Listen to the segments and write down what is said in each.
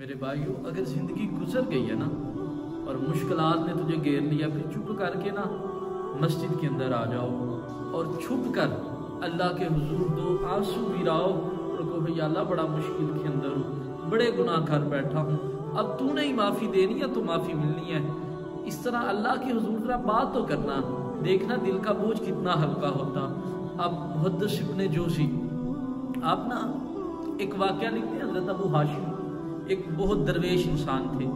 मेरे भाइयों, अगर ज़िंदगी गुजर गई है ना, और मुश्किल ने तुझे घेर लिया, फिर चुप करके ना मस्जिद के अंदर आ जाओ और छुप कर अल्लाह के हजूर दो आँसू गिराओ और कहो अल्लाह बड़ा मुश्किल के अंदर हूँ, बड़े गुनाह कर बैठा हूँ, अब तूने ही माफ़ी देनी है तो माफ़ी मिलनी है। इस तरह अल्लाह के हजूर तरह बात तो करना, देखना दिल का बोझ कितना हल्का होता। अब मुहदस इब्ने जोशी, आप ना एक वाक्य लिखते हैं, हज़रत अबू हाशिम एक बहुत दरवेश इंसान थे।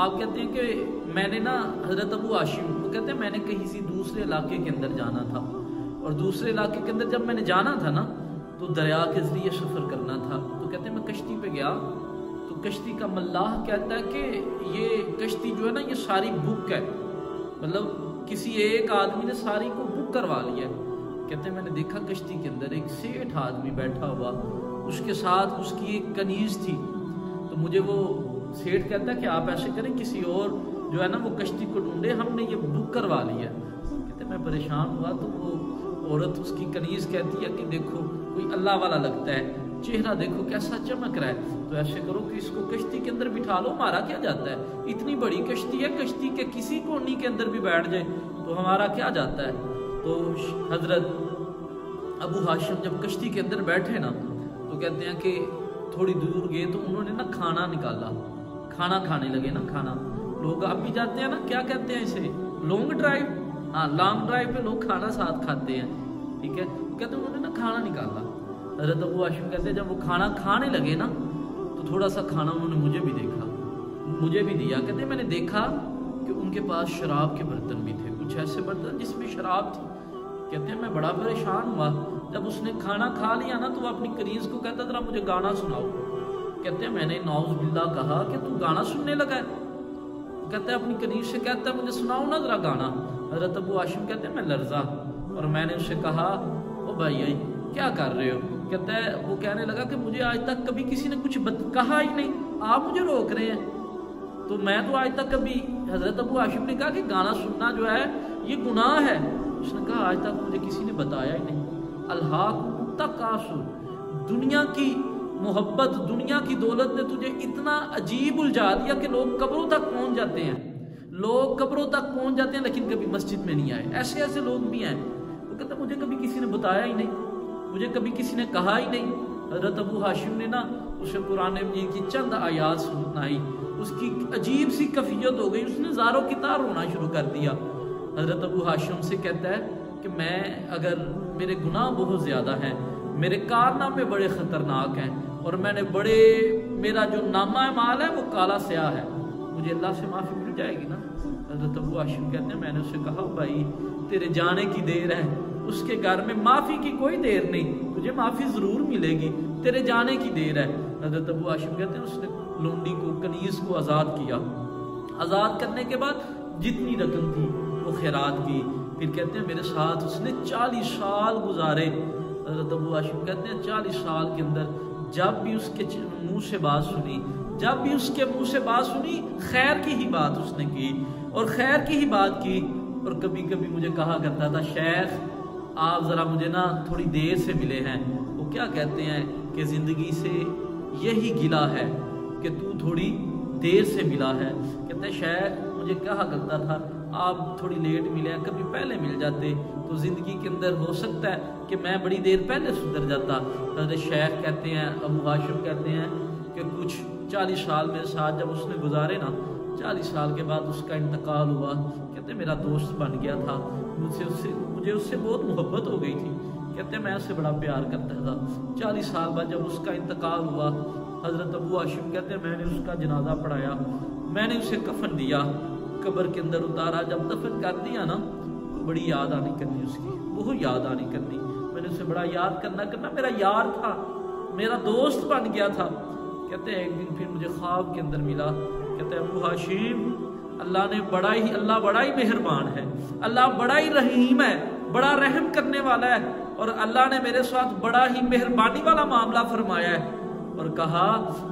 आप कहते हैं कि मैंने ना हज़रत अबू हाशिम वो कहते हैं मैंने कहीं से दूसरे इलाके के अंदर जाना था। और दूसरे इलाके के अंदर जब मैंने जाना था ना तो दरिया के ज़रिए सफ़र करना था। तो कहते हैं मैं कश्ती पे गया तो कश्ती का मल्लाह कहता है कि ये कश्ती जो है ना, ये सारी बुक है। मतलब किसी एक आदमी ने सारी को बुक करवा लिया है। कहते मैंने देखा कश्ती के अंदर एक सेठ आदमी बैठा हुआ, उसके साथ उसकी एक कनीज थी। तो मुझे वो सेठ कहता है कि आप ऐसे करें, किसी और जो है ना, वो कश्ती को ढूंढे, हमने ये बुक करवा लिया कहते, मैं परेशान हुआ। तो वो औरत उसकी कनीज कहती है कि देखो, कोई अल्लाह वाला लगता है। चेहरा देखो, कैसा चमक रहा है। तो ऐसे करो कि इसको कश्ती के अंदर बिठा लो हमारा क्या जाता है? इतनी बड़ी कश्ती है, कश्ती के किसी कोनी के अंदर भी बैठ जाए तो हमारा क्या जाता है? तो हज़रत अबू हाशिम जब कश्ती के अंदर बैठे ना तो कहते हैं कि थोड़ी दूर गए तो उन्होंने ना खाना निकाला। खाना खाने लगे ना, खाना। लोग अब भी जाते हैं ना, क्या कहते हैं इसे? लॉन्ग ड्राइव हाँ लॉन्ग ड्राइव पे लोग खाना साथ खाते हैं। ठीक है? कहते उन्होंने ना खाना निकाला। हज़रत अबू हाशिम कहते हैं, जब वो खाना खाने लगे ना तो थोड़ा सा खाना उन्होंने मुझे भी देखा। मुझे भी दिया। कहते मैंने देखा कि उनके पास शराब के बर्तन भी थे। कुछ ऐसे बर्तन जिसमें शराब थी। कहते हैं, मैं बड़ा परेशान हुआ। जब उसने खाना खा लिया ना तो वो अपनी करीज को कहता जरा मुझे गाना सुनाओ। कहते हैं मैंने नौज बिल्ला कहा कि तू गाना सुनने लगा कहते हैं अपनी करीज से कहता है मुझे सुनाओ ना जरा गाना। हज़रत अबू आशिम कहते हैं मैं लर्जा। और मैंने उससे कहा ओ भाई आई क्या कर रहे हो? कहता है वो कहने लगा कि मुझे आज तक कभी किसी ने कुछ बत, कहा ही नहीं। आप मुझे रोक रहे हैं। तो मैं तो आज तक कभी हज़रत अबू आशिम ने कहा कि गाना सुनना जो है ये गुनाह है। उसने कहा आज तक मुझे किसी ने बताया ही नहीं। अल्लाह तक दुनिया की मोहब्बत, दुनिया की दौलत ने तुझे इतना अजीब उलझा दिया कि लोग कब्रों तक पहुँच जाते हैं। लोग कब्रों तक पहुँच जाते हैं, लेकिन कभी मस्जिद में नहीं आए। ऐसे ऐसे लोग भी हैं। वो कहते मुझे कभी किसी ने बताया ही नहीं। मुझे कभी किसी ने कहा ही नहीं। हज़रत अबू हाशिम ने ना उसे पुराने मजीद की चंद आयात सुनाई। उसकी अजीब सी कफियत हो गई। उसने जारो की तार रोना शुरू कर दिया। हज़रत अबू हाशिम से कहता है कि मैं अगर मेरे गुनाह बहुत ज़्यादा हैं, मेरे कारनामे बड़े ख़तरनाक हैं और मैंने बड़े, मेरा जो नामा माल है वो काला स्याह है। मुझे अल्लाह से माफ़ी मिल जाएगी ना? हज़रत अबू हाशिम कहते हैं, मैंने उससे कहा भाई, तेरे जाने की देर है। उसके घर में माफ़ी की कोई देर नहीं। तुझे माफ़ी ज़रूर मिलेगी। तेरे जाने की देर है। हज़रत अबू हाशिम कहते हैं, उसने लोंडी को कनीस को आज़ाद किया। आज़ाद करने के बाद जितनी रकम थी, वो खैरात की फिर कहते हैं, मेरे साथ उसने चालीस साल गुजारे। हज़रत अबू कहते हैं, चालीस साल के अंदर जब भी उसके मुँह से बात सुनी, जब भी उसके मुँह से बात सुनी, खैर की ही बात उसने की और खैर की ही बात की। और कभी कभी मुझे कहा करता था, शेख, आप ज़रा मुझे ना थोड़ी देर से मिले हैं। वो क्या कहते हैं कि ज़िंदगी से यही गिला है कि तू थोड़ी देर से मिला है। कहते हैं, शेख, मुझे कहा करता था आप थोड़ी लेट मिले कभी पहले मिल जाते तो ज़िंदगी के अंदर हो सकता है कि मैं बड़ी देर पहले सुधर जाता। शेख कहते हैं, अबू हाशिम कहते हैं कि कुछ चालीस साल मेरे साथ जब उसने गुजारे ना, चालीस साल के बाद उसका इंतकाल हुआ। कहते, मेरा दोस्त बन गया था। मुझसे उससे, मुझे उससे बहुत मोहब्बत हो गई थी। कहते, मैं उससे बड़ा प्यार करता था। चालीस साल बाद जब उसका इंतकाल हुआ, हज़रत अबू हाशिम कहते, मैंने उसका जनाजा पढ़ाया। मैंने उसे कफन दिया। कब्र के अंदर उतारा। जब दफन कर दिया ना तो बड़ी याद आनी करनी उसकी। बहुत याद आनी करनी। मैंने उसे बड़ा याद करना करना मेरा यार था। मेरा दोस्त बन गया था। कहते हैं एक दिन फिर मुझे ख्वाब के अंदर मिला। कहते हैं, अबू हाशिम, अल्लाह ने बड़ा ही, अल्लाह बड़ा ही मेहरबान है। अल्लाह बड़ा ही रहीम है, बड़ा रहम करने वाला है। और अल्लाह ने मेरे साथ बड़ा ही मेहरबानी वाला मामला फरमाया है। और कहा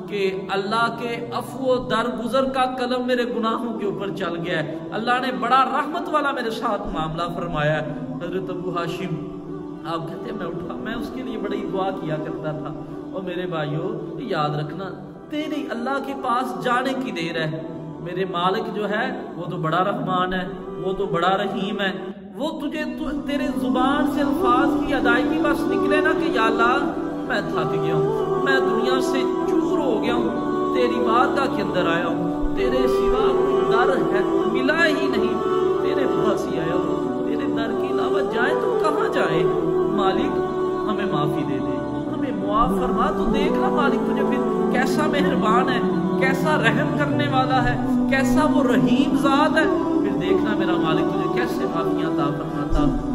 कि अल्लाह के अफो दर गुजर का कलम मेरे गुनाहों के ऊपर चल गया है। अल्लाह ने बड़ा रहमत वाला मेरे साथ मामला फरमाया हज़रत अबू हाशिम आप कहते मैं उठा मैं उसके लिए बड़ी दुआ किया करता था। और मेरे भाइयों याद रखना तेरी अल्लाह के पास जाने की देर है। मेरे मालिक जो है वो तो बड़ा रहमान है वो तो बड़ा रहीम है। वो तुझे तु, तेरे ज़ुबान से अल्फाज की अदायगी बस निकले ना कि या अल्लाह मैं थक गया हूँ। मैं दुनिया से चूर हो गया हूँ। तेरी बारगाह के अंदर आया हूँ। तेरे सिवा कोई दर है, मिला ही नहीं। तेरे पास ही आया हूँ। तेरे दर के अलावा जाए तो कहाँ जाए? मालिक, हमें माफ़ी दे दे। हमें मुआफ फरमा तो देखना मालिक तुझे फिर कैसा मेहरबान है, कैसा रहम करने वाला है, कैसा वो रहीम जात है। फिर देखना मेरा मालिक तुझे कैसे माफियाँ ता फरमाता।